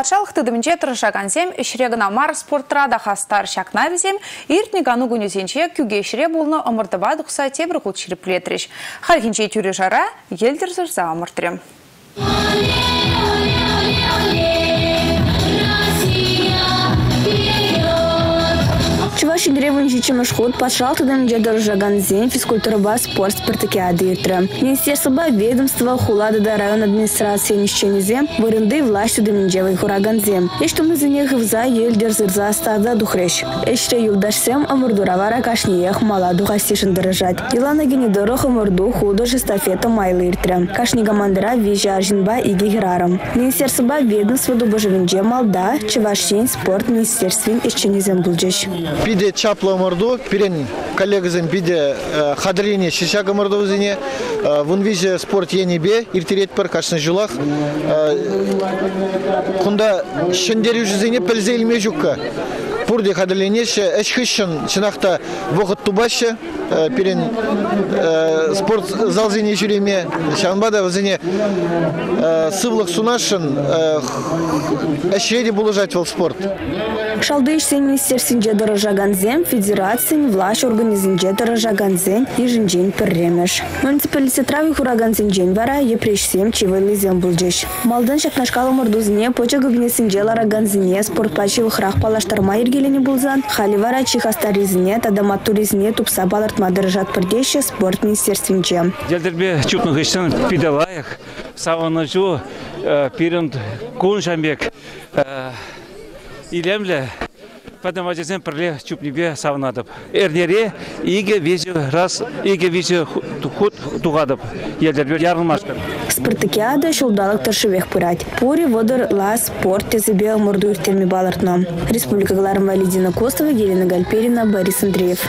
Патшалық тыдымынче тұрышағансем, ішрегін амар спортрада хастар шакна візем, иртні гану күнесенче күге ішіре болны ымырдыба дұқса тебір құт шіріп білетріш. Хархинче түрі жара, елдір зырза ымыртырым. Чуваши древын жичимыш ход патшалтыдан жедор жаганзен физкультура спорт спартакиады. Министерство ведомство хулады да район администрации нищенезе вырынды властью деминжевой хураганзем. Ештумы зенех вза елдер зырза стада духреш. Эшре юлдашсем амурдуравара кашниех мала духастишын дырыжать. Илана генедорох амурду худу эстафета майлы иртірі. Кашни гамандыра вижа жинба иги грарам. Министерство ведомство дубажевинже малда Чувашин спорт министерствин ишченезем булжеш. Биде чаплы омырду пирен коллегазен биде хадрине шишак омырду зине вун виже спорт енебе иртерет пар кашны жулах. Кунда шендери жүзине пілзе илме жукка. Пурде хадырленеше эшхишин чинахта вохот тубаще пирен спорт зал зине жүреме шанбада зине сывлық сунашын эшреди булыжать вол спорт. Шалдыш министерствинже дорожаганзем, федерациян власть организинже дорожаганзен ежинжен пірремеш. Муниципалитет рави хураганзинжен вара епрешсем чивайлизем булжеш. Малдан шапнашкалы мордузине поча губнесинже лараганзине спортпачы храх палаштарма ергелени булзан, хали вара чихастаризине тадаматуризине тупса балартма дорожат пірдеші спорт пирент кун шамбек, илемле падамажесен пірле чупнибе савнадып. Эрнере иге везі раз, иге везі худ туғадып. Елдербе ярылмашкар. Спартакиада шулдалық тыршывек пырать. Пури водор ла спорт тезебе морду иртерми балартно. Республика Гларм Валидина Костова, Елена Гальперина, Борис Андреев.